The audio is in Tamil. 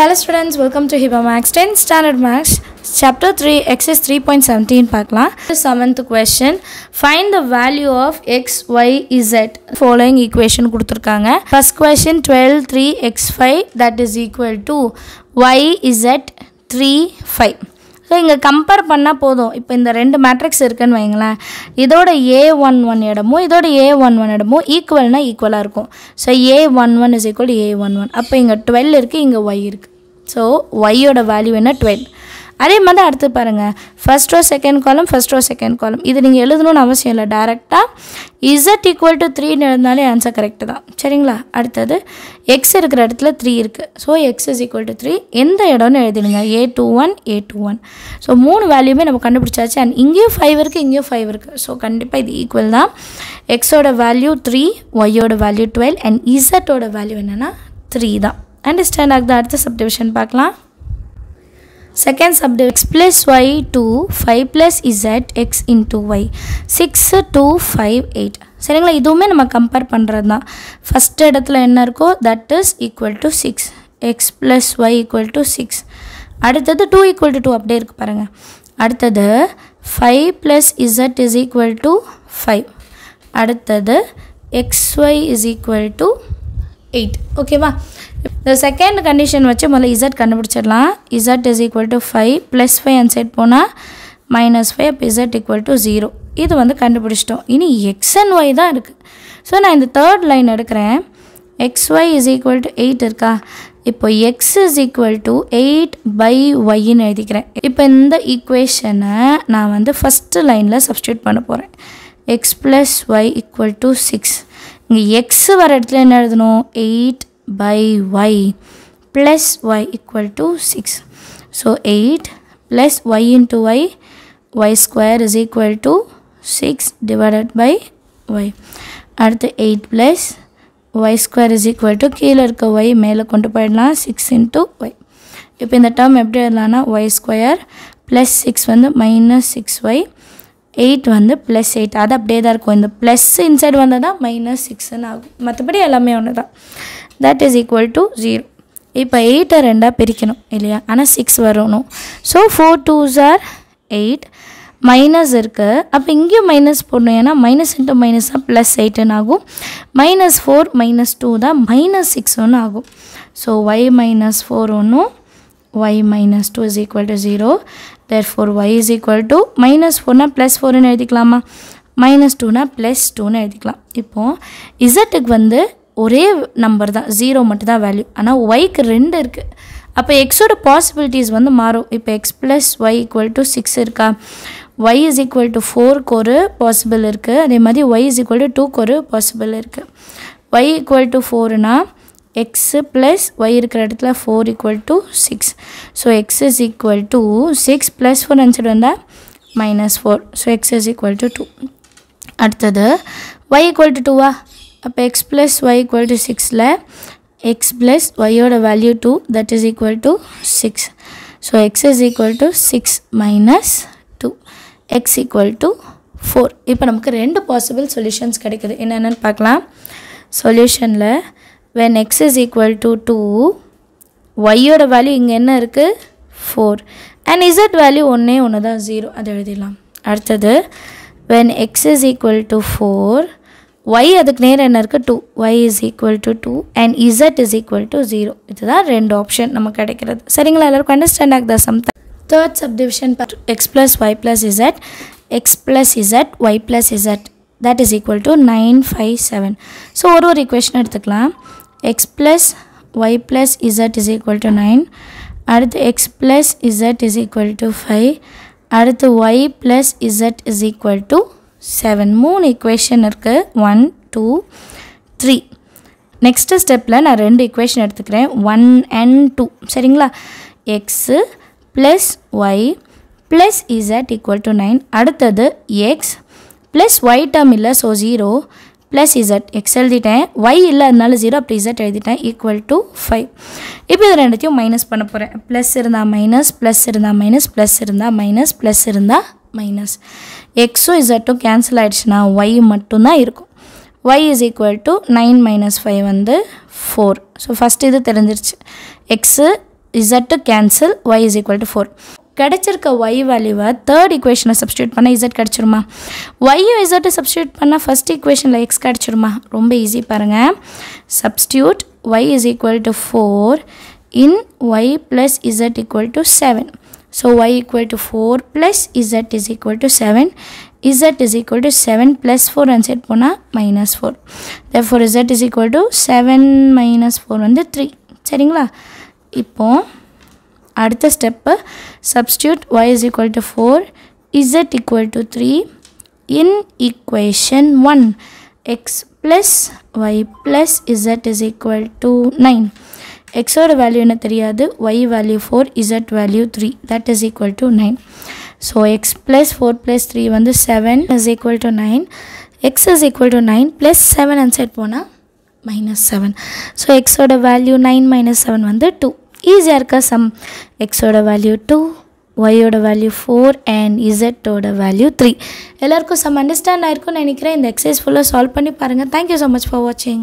Hello students welcome to Hiba maths tenth standard maths chapter three exercise three point seventeen பார்க்கலாம் seventh question find the value of x y z following equation கொடுத்துருக்காங்க first question twelve three x five that is equal to y z three five so இங்கே கம்பேர் பண்ணால் போதும். இப்போ இந்த ரெண்டு மேட்ரிக்ஸ் இருக்குன்னு வைங்களேன் இதோட ஏ ஒன் ஒன் இடமும் இதோட ஏ ஒன் ஒன் இடமும் ஈக்குவல்னால் ஈக்குவலாக இருக்கும். So a one one is equal a one one அப்போ இங்கே டுவெல் இருக்குது இங்கே ஒய் இருக்குது ஸோ ஒய்யோட வேல்யூ என்ன? டுவெல் அதே மாதிரி தான் அடுத்து பாருங்கள் first row second column first row second column இது நீங்கள் எழுதணும்னு அவசியம் இல்லை. டேரெக்டாக இசட் ஈக்குவல் டு த்ரீன்னு எழுதினாலே ஆன்சர் கரெக்டு தான். சரிங்களா? அடுத்தது எக்ஸ் இருக்கிற இடத்துல த்ரீ இருக்குது so x is equal to three எந்த இடம்னு எழுதிடுங்க. A two one a two one so மூணு வேல்யூமே நம்ம கண்டுபிடிச்சாச்சு. அண்ட் இங்கேயும் ஃபைவ் இருக்குது இங்கேயும் ஃபைவ் இருக்குது ஸோ கண்டிப்பாக இது ஈக்குவல் தான். எக்ஸோட வேல்யூ த்ரீ ஒய்யோட வேல்யூ டுவெல் அண்ட் இசட்டோட வேல்யூ என்னென்னா த்ரீ தான். அண்டர்ஸ்டாண்ட் ஆகுது? அடுத்த சப்டிவிஷன் பார்க்கலாம். Second subdivision x plus y two five plus z x into y six two five eight சரிங்களா? இதுவுமே நம்ம கம்பேர் பண்ணுறது தான் ஃபஸ்ட் இடத்துல என்ன இருக்கோ that is equal to six x plus y equal to six அடுத்தது டூ ஈக்குவல் டு டூ அப்படியே இருக்குது பாருங்கள் அடுத்தது five plus z is equal to five அடுத்தது x y is equal to eight ஓகேவா இந்த செகண்ட் கண்டிஷன் வச்சு முதல்ல இசட் கண்டுபிடிச்சிடலாம். Z is equal to five plus five and set போனால் மைனஸ் ஃபைவ் அப்போ இசட் ஈக்குவல் டு ஜீரோ இது வந்து கண்டுபிடிச்சிட்டோம். இனி எக்ஸ் அண்ட் ஒய் தான் இருக்குது ஸோ நான் இந்த தேர்ட் லைன் எடுக்கிறேன். X y is equal to eight இருக்கா? இப்போ x is equal to eight by ஒய்ன்னு எழுதிக்கிறேன். இப்போ இந்த ஈக்குவேஷனை நான் வந்து ஃபஸ்ட்டு லைனில் சப்ஸ்டியூட் பண்ண போகிறேன் x plus y equal to six இங்கே எக்ஸ் வர இடத்துல என்ன எழுதணும்? Eight by y plus y equal to six so eight plus y into y y square is equal to six divided by y அடுத்து eight plus y square is equal to கீழே இருக்க ஒய் மேலே கொண்டு போயிடலாம் சிக்ஸ் இன்ட்டு ஒய் இப்போ இந்த டேர்ம் எப்படி எழுதலாம்னா ஒய் ஸ்கொயர் ப்ளஸ் சிக்ஸ் வந்து மைனஸ் சிக்ஸ் ஒய் எயிட் வந்து ப்ளஸ் எயிட் அது அப்படியே தான் இருக்கும். இந்த ப்ளஸ் இன்சைடு வந்தால் தான் மைனஸ் சிக்ஸ்ன்னு ஆகும். மற்றபடி எல்லாமே ஒன்று தான் that is equal to zero இப்போ எயிட்டை ரெண்டாக பிரிக்கணும் இல்லையா? ஆனால் சிக்ஸ் வரணும். So four twos are eight minus இருக்குது அப்போ இங்கேயும் மைனஸ் போடணும். ஏன்னா மைனஸ் இன்ட்டு மைனஸ் தான் ப்ளஸ் எயிட்டுன்னு ஆகும். மைனஸ் ஃபோர் மைனஸ் டூ தான் மைனஸ் சிக்ஸ் ஒன்று ஆகும். ஸோ ஒய் மைனஸ் ஃபோர் ஒன்றும் y minus 2 is equal to 0 therefore y is equal to minus 4 னா plus 4 னு எழுதிக்கலாமா? மைனஸ் 2 னா plus 2 னு எழுதிக்கலாம். இப்போது இசட்டுக்கு வந்து ஒரே நம்பர் தான் ஜீரோ மட்டும் தான் வேல்யூ ஆனால் ஒய்க்கு ரெண்டு இருக்குது அப்போ எக்ஸோட பாசிபிலிட்டிஸ் வந்து மாறும். இப்போ x plus y equal to six இருக்கா? ஒய் இஸ் ஈக்குவல் டு ஃபோருக்கு ஒரு பாசிபிள் இருக்குது அதே மாதிரி ஒய் இஸ் ஈக்குவல் டு டூக்கு ஒரு பாசிபிள் இருக்குது ஒய் ஈக்குவல் டு ஃபோர்னா எக்ஸு ப்ளஸ் ஒய் இருக்கிற இடத்துல four equal to six so x is equal to six plus four answer வந்தால் minus four so x is equal to two அடுத்தது ஒய் ஈக்குவல் டு டூவா அப்போ x plus y equal to சிக்ஸில் எக்ஸ் ப்ளஸ் ஒய்யோட value two that is equal to six so x is equal to six minus two x equal to four இப்போ நமக்கு ரெண்டு பாசிபிள் சொல்யூஷன்ஸ் கிடைக்குது. என்னென்னு பார்க்கலாம். சொல்யூஷனில் when x is equal to two ஒய்யோட வேல்யூ இங்கே என்ன இருக்குது ஃபோர் அண்ட் இசட் வேல்யூ ஒன்றே ஒன்று தான் ஜீரோ அதை எழுதிடலாம். அடுத்தது when x is equal to four y அதுக்கு நேரம் என்ன இருக்குது two y is equal to 2 and z is equal to 0 இதுதான் ரெண்டு ஆப்ஷன் நமக்கு கிடைக்கிறது. சரிங்களா எல்லாருக்கும் அண்டர்ஸ்டாண்ட் ஆகுதா some third subdivision x plus y plus z x plus z y plus z that is equal to nine five seven so ஒரு ஒரு இக்குவேஷன் எடுத்துக்கலாம். X plus y plus z is equal to nine அடுத்து x plus z is equal to five அடுத்து y plus z is equal to seven மூணு இக்குவேஷன் இருக்குது ஒன் டூ த்ரீ நெக்ஸ்ட்டு ஸ்டெப்பில் நான் ரெண்டு இக்குவேஷன் எடுத்துக்கிறேன். ஒன் அண்ட் டூ சரிங்களா? X plus y plus z equal to nine அடுத்தது எக்ஸ் ப்ளஸ் ஒய் டேர்ம் இல்லை so zero plus z x எழுதிட்டேன். ஒய் இல்லை அதனால ஜீரோ அப்படி இசட் எழுதிட்டேன். ஈக்குவல் டு ஃபைவ் இப்போ இது ரெண்டுத்தையும் மைனஸ் பண்ண போகிறேன் ப்ளஸ் இருந்தால் மைனஸ் ப்ளஸ் இருந்தால் மைனஸ் ப்ளஸ் இருந்தால் மைனஸ் ப்ளஸ் இருந்தால் மைனஸ் எக்ஸும் இசட்டும் கேன்சல் ஆகிடுச்சுன்னா ஒய் மட்டும்தான் இருக்கும். Y is equal to nine minus five வந்து ஃபோர் ஸோ ஃபஸ்ட் இது தெரிஞ்சிருச்சு. X z cancel y is equal to four கிடச்சிருக்க y வேல்யூவை தேர்ட் ஈக்குவேஷனை சப்ஸ்டியூட் பண்ணால் இசட் கிடச்சிருமா? ஒய்யும் இசட்டு சப்ஸ்டியூட் பண்ணால் ஃபஸ்ட் ஈக்குவேஷனில் எக்ஸ் கிடச்சிருமா? ரொம்ப ஈஸி பாருங்கள் substitute y is equal to four in y plus z equal to seven so y equal to four plus z is equal to seven z is equal to seven plus four and side போனால் minus four four z is equal to seven minus four வந்து த்ரீ சரிங்களா இப்போது அடுத்த step substitute y is equal to four z equal to three in equation one x plus y plus z is equal to nine எக்ஸோட வேல்யூ என்ன தெரியாது? Y value four z value three that is equal to nine so x plus four plus three வந்து seven is equal to nine x is equal to nine plus seven and set போனால் மைனஸ் செவன் ஸோ எக்ஸோட வேல்யூ நைன் மைனஸ் செவன் வந்து டூ ஈஸியாக இருக்க சம் எக்ஸோட வேல்யூ டூ ஒய்யோட வேல்யூ ஃபோர் அண்ட் இசட்டோட வேல்யூ த்ரீ எல்லாருக்கும் சம் அண்டர்ஸ்டாண்ட் ஆயிருக்கும்னு நினைக்கிறேன். இந்த எக்ஸசைஸ் ஃபுல்லாக சால்வ் பண்ணி பாருங்கள் தேங்க்யூ ஸோ மச் ஃபார் வாட்சிங்